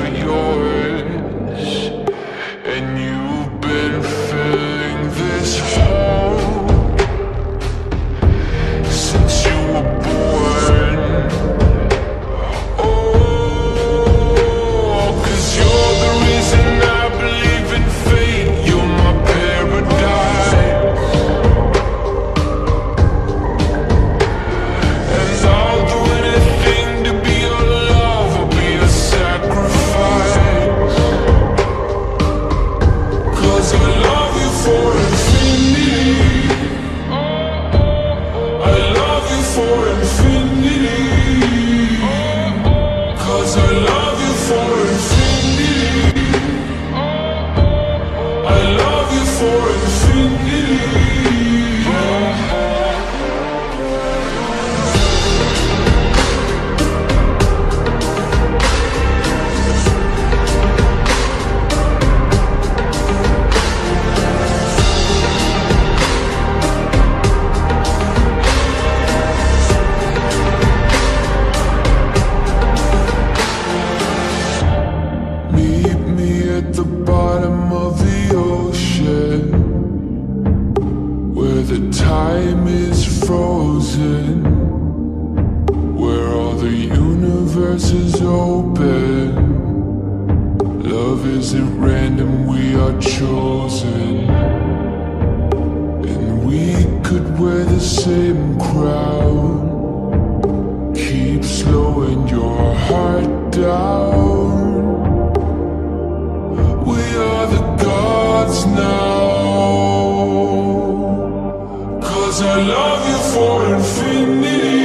with your frozen Where all the universe is open. Love isn't random, we are chosen. And we could wear the same crown. Keep slowing your heart down. Cause I love you for infinity.